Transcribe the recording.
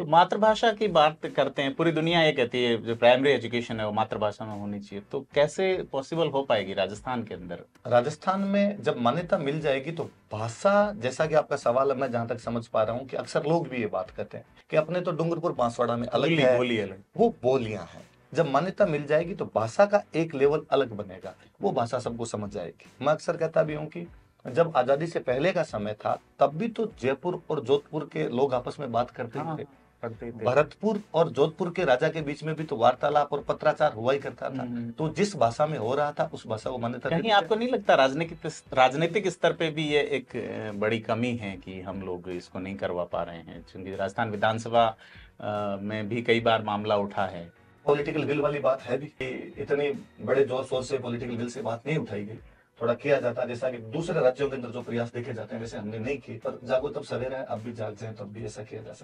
तो मातृभाषा की बात करते हैं पूरी दुनिया ये कहती है जो प्राइमरी एजुकेशन है वो मातृभाषा में होनी चाहिए। तो कैसे पॉसिबल हो पाएगी राजस्थान के अंदर? राजस्थान में जब मान्यता मिल जाएगी तो भाषा जैसा कि आपका सवाल है मैं जहाँ तक समझ पा रहा हूँ कि अक्सर लोग भी ये बात करते हैं कि अपने तो डूंगरपुर बांसवाड़ा में अलग है। बोली अलग। वो बोलियाँ हैं। जब मान्यता मिल जाएगी तो भाषा का एक लेवल अलग बनेगा। वो भाषा सबको समझ जाएगी। मैं अक्सर कहता भी हूँ कि जब आज़ादी से पहले का समय था तब भी तो जयपुर और जोधपुर के लोग आपस में बात करते हाँ, थे। भरतपुर और जोधपुर के राजा के बीच में भी तो वार्तालाप और पत्राचार हुआ ही करता था। हम्म। तो जिस भाषा में हो रहा था उस भाषा को मान्यता कहीं आपको नहीं लगता राजनीतिक राजनीतिक स्तर पे भी ये एक बड़ी कमी है कि हम लोग इसको नहीं करवा पा रहे हैं? क्योंकि राजस्थान विधानसभा में भी कई बार मामला उठा है। पॉलिटिकल विल वाली बात है भी इतने बड़े ज़ोर शोर से पॉलिटिकल विल से बात नहीं उठाई गई। थोड़ा किया जाता है जैसा कि दूसरे राज्यों के अंदर जो प्रयास देखे जाते हैं वैसे हमने नहीं किए पर जागो तब सवेरा है अब भी जाग जाए तब भी ऐसा किया जा सकता है।